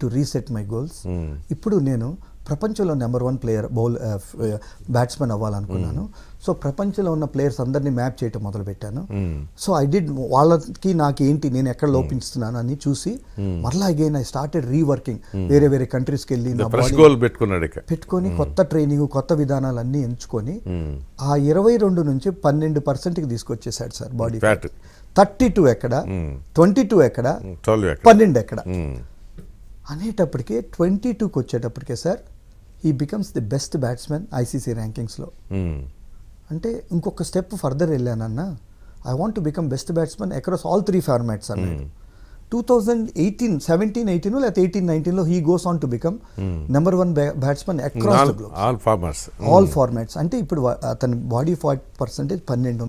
To reset my goals ఇప్పుడు నేను ప్రపంచంలో number one player bowl batsmen అవ్వాలనుకున్నాను. So ప్రపంచంలో ఉన్న ప్లేయర్స్ అందరినీ మ్యాప్ చేయటం మొదలు పెట్టాను సో ఐ డిడ్ వాళ్ళకి నాకు ఏంటి నేను ఎక్కడ లోపించుతున్నాను అని చూసి మరలా అగైన్ ఐ స్టార్టెడ్ రీవర్కింగ్ వేరే వేరే కంట్రీస్కి వెళ్ళి పెట్టుకొని కొత్త ట్రైనింగ్ కొత్త విధానాలు అన్నీ ఎంచుకొని ఆ ఇరవై రెండు నుంచి పన్నెండు పర్సెంట్కి తీసుకొచ్చేసాడు sir body fat thirty two ఎక్కడ? ట్వంటీ టూ ఎక్కడ? పన్నెండు ఎక్కడ. అనేటప్పటికే ట్వంటీ టూకి వచ్చేటప్పటికే సార్ ఈ becomes the best batsmen ICC ర్యాంకింగ్స్లో. అంటే ఇంకొక step further వెళ్ళానన్న I want to become best batsmen across all three formats అన్నాడు. Two thousand eighteen seventeen eighteen లేకపోతే ఎయిటీన్ నైన్టీన్లో he goes on to become number one batsmen across all formats అంటే ఇప్పుడు అతని body fat percentage పన్నెండు